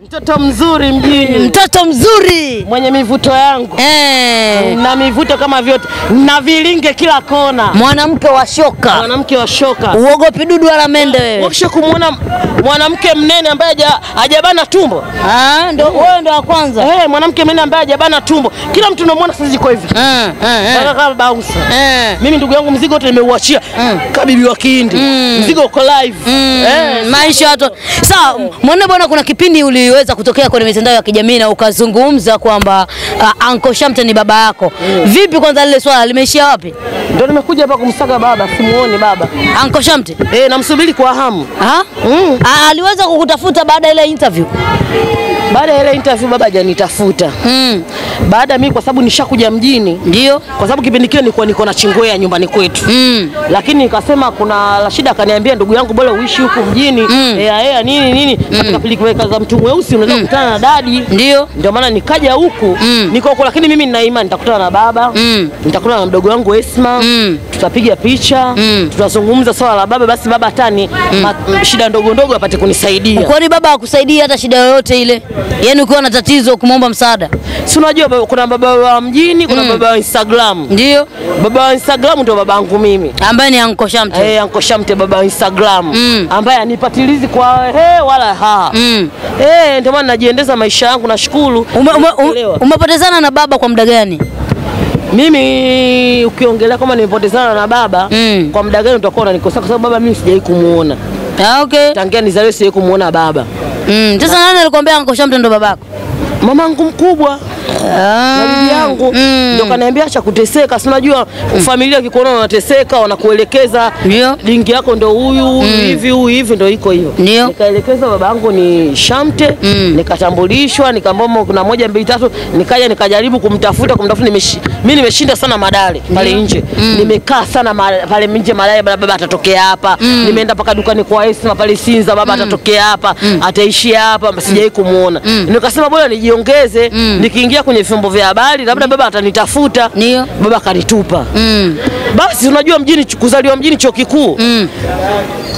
Mtoto mzuri mjini, Mtoto mzuri. Mwenye mivuto yangu. Eh, na mivuto kama vyote. Na vilinge kila kona, mwanamke wa shoka, mwanamke wa shoka. uogopi dudu wala mende wewe. Wakisha kumwona mwanamke mnene ambaye haja- hajabana tumbo. Ah, ndo wewe ndo wa kwanza. eh, mwanamke mnene ambaye hajabana tumbo, kila mtu unamwona sasa iko hivi. Kaka ah. kama bausa Eh. Mimi ndugu yangu mzigo wote nimeuachia. Kabibi wa Kihindi, mzigo uko live. Eh, maisha watu. Sawa, mwone bwana, kuna kipindi uliweza kutokea kwenye mitandao ya kijamii na ukazungumza kwamba uh, Uncle Shamte ni baba yako. mm. Vipi kwanza lile swala limeishia wapi? ndio nimekuja hapa kumsaga baba, simuoni baba Uncle Shamte? eh, namsubiri kwa hamu Ha? mm. Aliweza kukutafuta baada ya ile interview? Baada ya ile interview baba hajanitafuta Mm. Baada ya mimi, kwa sababu nishakuja mjini, Ndio. kwa sababu kipindi kile nilikuwa niko na chingwea nyumbani kwetu Mm. lakini nikasema kuna Rashida akaniambia ndugu yangu bora uishi huku mjini Mm. ea ea nini nini katika pilika za mtu mweusi unaweza mm. kukutana na dadi Ndio. ndio maana nikaja huku Mm. niko huko, lakini mimi nina imani nitakutana na baba Mm. nitakutana na mdogo wangu Esma Mm. tutapiga picha Mm. tutazungumza swala la baba basi baba hatani mm. shida ndogo ndogo apate kunisaidia Kwani baba akusaidia hata shida yoyote ile? yani ukiwa na tatizo kumwomba msaada? si unajua baba- kuna baba wa mjini kuna baba wa Instagram Ndio. baba wa Instagram ndio baba yangu mimi Ambaye ni Anko Shamte. Eh, Anko Shamte baba wa Instagram Mm. ambaye anipatilizi kwa he wala ha Mm. eh, ndio maana najiendeza maisha yangu nashukuru. Ume, ume, ume, umepotezana na baba kwa muda gani? Mimi ukiongelea kama nimepotezana na baba Mm. kwa muda gani utakuwa unanikosea kwa sababu baba mimi sijawahi kumuona Ah, okay. tangia nizaliwe, sijawahi kumuona baba. Mm. Sasa nani alikwambia Anko Shamte ndo babako? Mamangu mkubwa na bibi yangu Mm. ndio kaniambia acha kuteseka, si unajua mm. familia ikikuona unateseka wanakuelekeza Ndio. dingi yako ndio huyu huyu hivi huyu hivi ndio iko hiyo. Nikaelekezwa Nikaelekeza baba yangu ni Shamte, Mm. nikatambulishwa, nikaambia kuna moja mbili tatu, nikaja nikajaribu kumtafuta kumtafuta, nimeshi, mimi nimeshinda sana madale pale nje, mm. nimekaa sana ma, pale nje madale, baba atatokea hapa, mm. nimeenda mpaka dukani kwa Esma pale Sinza, baba atatokea hapa, mm. ataishia hapa, sijawahi kumuona. mm. Nikasema bora nijiongeze, mm. nikiingia kwenye vyombo vya habari labda baba atanitafuta. Ndio. Baba kanitupa. Mm. Basi unajua mjini kuzaliwa mjini chuo kikuu Mm.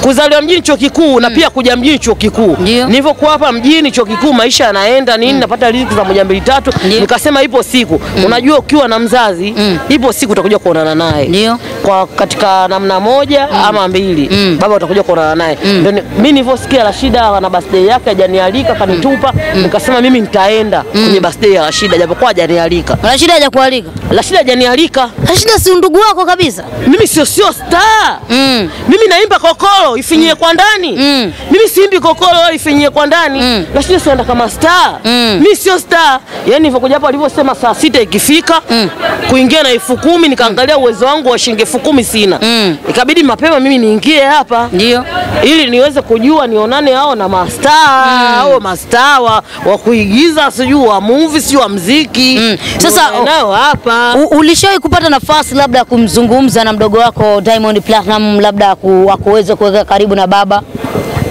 kuzaliwa mjini chuo kikuu na pia kuja mjini chuo kikuu. Nilivyokuwa hapa mjini chuo kikuu, maisha yanaenda nini, mm. napata riziki za moja mbili tatu, nikasema ipo siku, Mm. unajua ukiwa na mzazi mm. ipo siku utakuja kuonana naye Ndio. kwa katika namna moja mm. ama mbili, Mm. baba utakuja kuonana naye. Ndio mimi nilivyosikia Rashida ana birthday yake hajanialika, kanitupa, nikasema mimi nitaenda mm. kwenye birthday ya Rashida japokuwa hajanialika. Rashida hajakualika? Rashida hajanialika, Rashida si ndugu wako kabisa? mimi sio sio star Mm. mimi naimba kokoro ifinyie mm. kwa ndani Mm. mimi siimbi kokoro wala ifinyie kwa ndani Mm. lakini sienda kama star Mm. mimi sio star Yaani nilivyokuja hapo alivyosema saa sita ikifika mm. kuingia na elfu kumi nikaangalia uwezo wangu wa shilingi elfu kumi sina Mm. ikabidi mapema mimi niingie hapa Ndio. ili niweze kujua nionane hao na mastaa au mastaa wa, wa kuigiza sijui wa movie sijui wa mziki Mm. Sasa, nao hapa Ulishawahi kupata nafasi labda ya kumzungumza na mdogo wako Diamond Platinum labda ku- akuweze kuweka karibu na baba?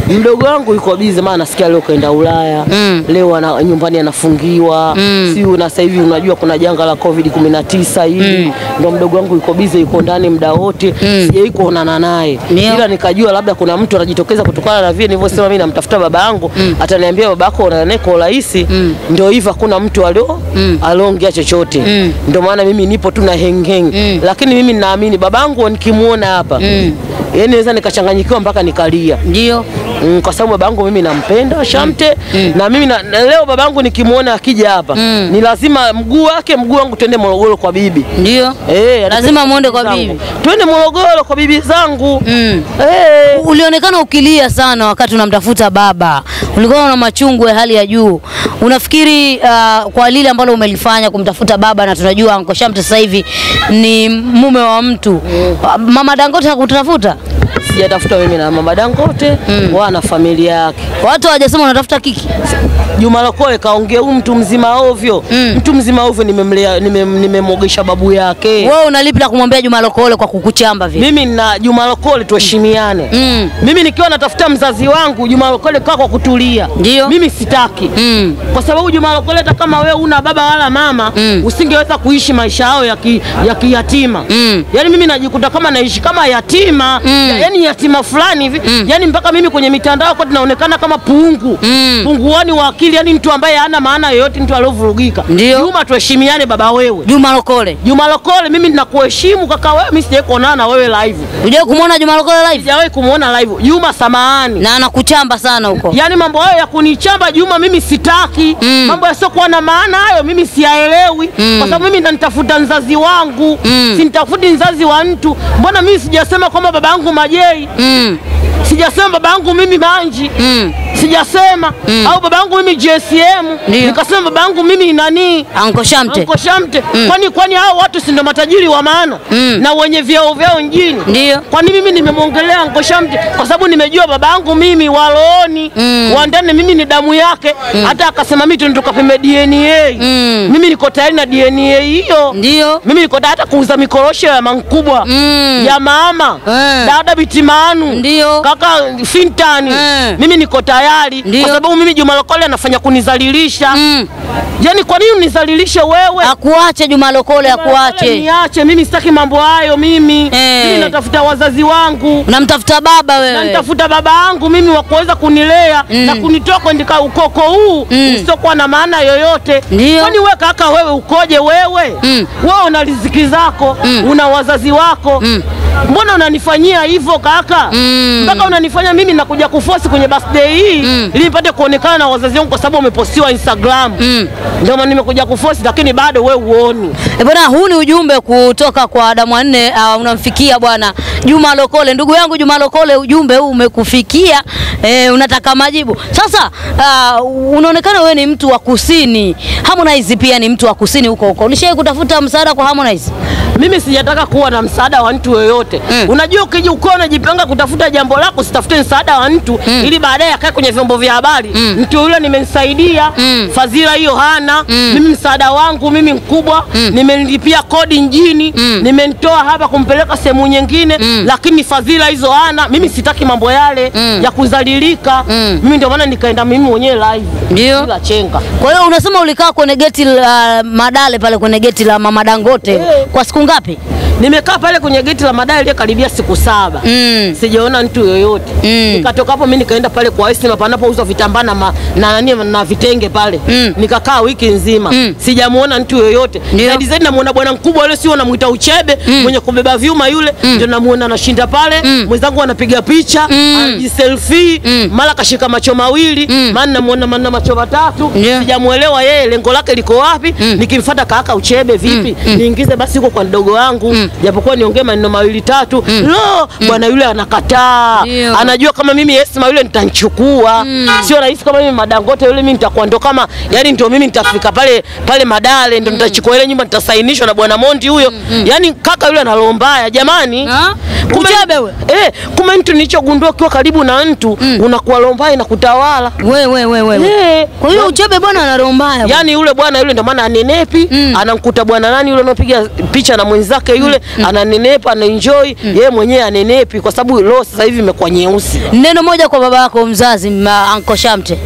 Mdogo wangu yuko bize, maana nasikia leo kaenda Ulaya Mm. leo ana, nyumbani anafungiwa Mm. si na sasa hivi unajua kuna janga la Covid 19 hivi ndo mdogo wangu yuko bize, yuko ndani muda wote Mm. sijai kuonana naye ila nikajua labda kuna mtu anajitokeza kutokana na vile nilivyosema mimi namtafuta baba yangu ataniambia baba yako onana naye kwa urahisi ndio hivyo, hakuna mtu alio aliongea chochote Mm. ndio maana mimi nipo tu na hengeng Mm. lakini mimi ninaamini babangu nikimuona hapa Mm. yani naweza nikachanganyikiwa mpaka nikalia Ndio. Mm, kwa sababu babangu mimi nampenda Shamte mm. na mimi na, na leo babangu nikimwona akija hapa Mm. ni lazima mguu wake mguu wangu tuende Morogoro kwa bibi Ndio. eh, Lazima muende kwa zangu. bibi. tuende Morogoro kwa bibi zangu Mm. eh. Ulionekana ukilia sana wakati unamtafuta baba, ulikuwa na machungu ya hali ya juu. Unafikiri uh, kwa lile ambalo umelifanya kumtafuta baba, na tunajua Uncle Shamte sasa hivi ni mume wa mtu, Mm. mama Dangote hakutafuta? Sijatafuta mimi na mama Dangote Mm. wana familia yake. Watu hawajasema unatafuta kiki. Juma Lokole kaongea huyu mtu mzima ovyo Mm. mtu mzima ovyo nimemlea nimemwogesha nime babu yake Wewe unalipi la kumwambia Juma Lokole kwa kukuchamba vile? mimi na Juma Lokole tuheshimiane Mm. mimi nikiwa natafuta mzazi wangu Juma Lokole kaa kwa kutulia Ndio. mimi sitaki Mm. kwa sababu Juma Lokole hata kama wewe una baba wala mama Mm. usingeweza kuishi maisha yao ya ki, ya kiyatima Mm. yaani mimi najikuta kama naishi kama yatima Mm. ya, yaani yani yatima fulani hivi Mm. yani mpaka mimi kwenye mitandao kwa tunaonekana kama pungu Mm. punguani wa akili yani mtu ambaye hana maana yoyote mtu aliovurugika. Juma tuheshimiane baba wewe Juma Lokole. Juma Lokole mimi ninakuheshimu kaka wewe mimi sijawahi kuonana na wewe live Unajua kumuona Juma Lokole live? sijawahi kumuona live Juma samahani Na anakuchamba sana huko. Yani mambo hayo ya kunichamba Juma mimi sitaki. Mm. Mambo yasiokuwa na maana hayo mimi siyaelewi. Mm. Kwa sababu mimi nanitafuta mzazi wangu. Mm. Sinitafuti mzazi wa mtu. Mbona mimi sijasema kwamba baba yangu Mm. Sijasema baba yangu mimi Manji. Mm. Sijasema Mm. au baba yangu mimi JSM. Nikasema baba yangu mimi nani? Anko Shamte. Anko Shamte. Mm. Kwani kwani hao watu si ndio matajiri wa maana Mm. na wenye vyao vyao mjini? Ndio. Kwani mimi nimemwongelea Anko Shamte kwa sababu nimejua baba yangu mimi walooni Mm. wa ndani mimi ni damu yake mm. hata akasema mimi tunataka tukapime DNA Mm. mimi niko tayari na DNA hiyo Ndio. mimi niko tayari hata kuuza mikorosho ya mankubwa Mm. ya mama Eh. dada bitimanu Ndio. kaka fintani Eh. mimi niko tayari Ndio. kwa sababu mimi Juma Lokole anafanya kunizalilisha Mm. Yaani, kwa nini unizalilishe wewe Akuache Juma Lokole akuache. niache mimi sitaki mambo hayo mimi hey. mimi natafuta wazazi wangu namtafuta baba wewe. namtafuta baba yangu mimi wa kuweza kunilea Mm. na kunitoa katika ukoko huu Mm. usiokuwa na maana yoyote. Kwani wewe kaka, wewe ukoje wewe? Mm. Wewe una riziki zako Mm. una wazazi wako Mm. Mbona unanifanyia hivyo kaka? Mm. Mpaka unanifanya mimi nakuja kufosi kwenye birthday hii Mm. ili nipate kuonekana na wazazi wangu kwa sababu wamepostiwa Instagram. Mm. Ndio maana nimekuja kufosi, lakini bado we uoni. E bwana, huu ni ujumbe kutoka kwa Adamu Wanne uh, unamfikia bwana Juma Lokole. Ndugu yangu Juma Lokole, ujumbe huu umekufikia e, unataka majibu. Sasa uh, unaonekana wewe ni mtu wa kusini. Harmonize pia ni mtu wa kusini huko huko. Ulishawahi kutafuta msaada kwa Harmonize? Mimi sijataka kuwa na msaada wa mtu yoyote. Mm. Unajua, ukija ukiwa unajipanga kutafuta jambo lako, sitafute msaada wa mtu Mm. ili baadaye akae kwenye vyombo vya habari Mm. mtu yule nimemsaidia, Mm. fadhila hiyo hana. Mm. Mimi msaada wangu mimi mkubwa, Mm. nimelipia kodi njini Mm. nimemtoa hapa kumpeleka sehemu nyingine, Mm. Lakini fadhila hizo ana Mimi sitaki mambo yale Mm. ya kuzalilika. Mm. Mimi ndio maana nikaenda mimi mwenyewe live Ndio. bila chenga. Kwa hiyo unasema ulikaa kwenye geti la Madale pale kwenye geti la Mama Dangote yeah. kwa siku ngapi? Nimekaa pale kwenye geti la madai ile karibia siku saba. Mm. sijaona mtu yoyote Mm. nikatoka hapo mimi nikaenda pale kwa Estima panapouzwa vitambaa na, na, nani na vitenge pale Mm. nikakaa wiki nzima Mm. sijamuona mtu yoyote zaidi zaidi namuona bwana mkubwa yule sio namuita uchebe Mm. mwenye kubeba vyuma yule Mm. ndio namuona anashinda pale Mm. mwenzangu anapiga picha Mm. anajiselfie Mm. mara kashika macho mawili Mm. maana namuona maana macho matatu yeah. sijamuelewa yeye lengo lake liko wapi Mm. nikimfuata kaka uchebe vipi Mm. Mm. niingize basi huko kwa mdogo wangu Mm. Japokuwa niongee maneno mawili tatu Mm. lo bwana yule anakataa Ndio. anajua kama mimi Esma yule nitanchukua Mm. sio rahisi kama mimi Madangote yule mimi nitakuwa ndo kama yani ndio mimi nitafika pale pale Madale ndo nitachukua ile nyumba nitasainishwa na bwana Mondi huyo mm. yani kaka yule ana mbaya jamani Ha? Eh kumbe mtu nilichogundua ukiwa karibu na mtu Mm. unakuwa roho mbaya na kutawala We, we, we, we. eh Kwa hiyo Uchebe bwana ana roho mbaya. Yaani yule bwana yule ndio maana anenepi Mm. anamkuta bwana nani yule anapiga picha na mwenzake yule ananenepa anaenjoy yeye mwenyewe anenepi kwa sababu roho sasa hivi imekuwa nyeusi. Neno moja kwa baba yako mzazi Anko Shamte.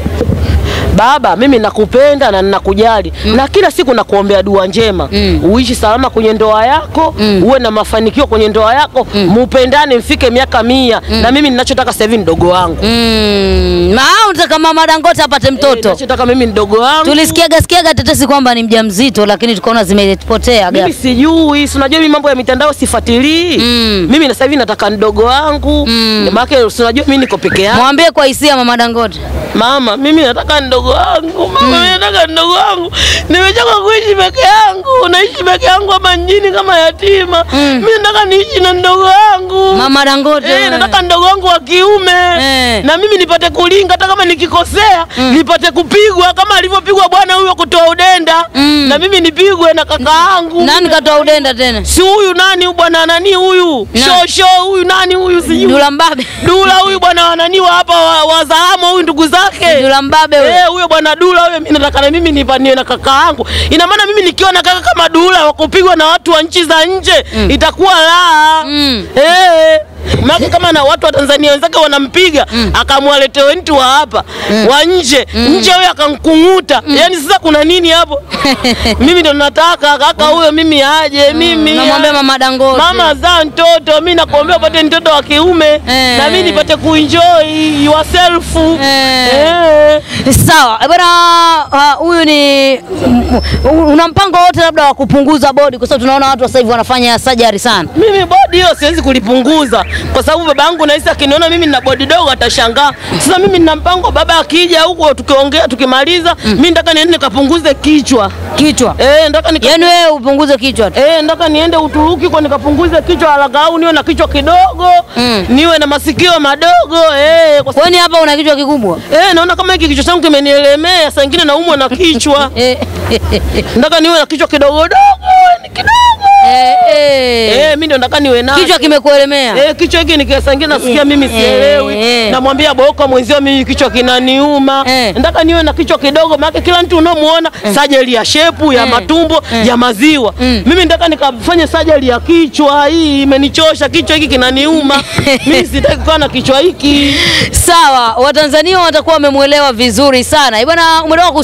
Baba, mimi nakupenda na ninakujali mm. na kila siku nakuombea dua njema Mm. uishi salama kwenye ndoa yako Mm. uwe na mafanikio kwenye ndoa yako mm. mupendane mfike miaka mia mm. na mimi ninachotaka sasa hivi mdogo wangu Mm. Maa unataka mama Dangote apate mtoto mtoto. ninachotaka mimi ni mdogo wangu Tulisikiaga sikiaga tetesi kwamba ni mjamzito lakini tukaona zimepotea mimi sijui, si unajua mimi mambo ya mitandao sifuatilii. Mm. Mimi na sasa hivi nataka mdogo wangu Mm. maana unajua mimi niko peke yangu. Mwambie kwa hisia mama Dangote. Mama, mimi nataka mdogo wangu. Mama, mimi nataka mdogo wangu. Nimechoka kuishi peke yangu. Naishi peke yangu hapa mjini kama yatima. Mm. Mimi nataka niishi na mdogo wangu. Mama Dangote. Eh, nataka mdogo wangu wa kiume Eh. na mimi nipate kulinga, hata kama nikikosea nipate kupigwa kama alivyopigwa bwana huyo kutoa udenda Mm. na mimi nipigwe na kaka yangu. Nani katoa udenda tena? si huyu nani huyu bwana nani huyu shosho huyu nani huyu sijui Dula Mbabe. Dula huyu bwana wa nani wa hapa wa, wa Zalamo huyu ndugu zake Dula Mbabe huyu Eh, huyo bwana Dula huyo mimi nataka na mimi nipanie na kaka yangu. Ina maana mimi nikiona kaka kama Dula wa kupigwa na watu wa nchi za nje mm. itakuwa la. Mm. Eh. Maki kama na watu wa Tanzania wenzake wanampiga mm. akamwaletea wentu wa hapa mm. wa nje mm. nje, huyo akamkunguta. Yani sasa kuna nini hapo? mimi ndo nataka kaka huyo mimi aje mm. mimi Namwambia mama Dangote. mama za mtoto, mi nakuombea upate mtoto wa kiume na mi nipate kuenjoy yourself Eh. Eh. Sawa bwana, huyu huyu ni m- m- una mpango wote labda wa kupunguza bodi, kwa sababu tunaona watu sasa hivi wanafanya surgery sana. Mimi bodi hiyo siwezi kulipunguza kwa sababu baba yangu nahisi akiniona mimi nina bodi dogo atashangaa. Sasa mimi nina mpango, baba akija huko tukiongea tukimaliza, mm. mimi nataka niende nikapunguze kichwa Kichwa. eh, nataka nika Yaani wewe upunguze kichwa tu. Eh, nataka niende Uturuki kwa nikapunguze kichwa alagau niwe na kichwa kidogo Mm. niwe na masikio madogo eh, kwa sababu hapa una kichwa kikubwa? Eh, naona kama hiki kichwa changu imenielemea, saa ingine naumwa na kichwa. Nataka niwe na kichwa kidogodogo ni kidogo. Eh, eh. Eh, mimi ndo nataka niwe nacho. Kichwa kimekuelemea. Eh, kichwa hiki ingine nasikia mimi Eh, sielewi. eh. Namwambia Boko mwenzio mimi kichwa kinaniuma. Eh. Nataka niwe na kichwa kidogo maana kila mtu unaomuona sajeli ya shepu, ya Eh. matumbo, eh. ya maziwa. Mm. Mimi nataka nikafanye sajeli ya kichwa. Hii imenichosha, kichwa hiki kinaniuma. mimi sitaki kukaa na kichwa hiki. Sawa, Watanzania watakuwa wamemwelewa vizuri sana. Eh, Bwana, umetoka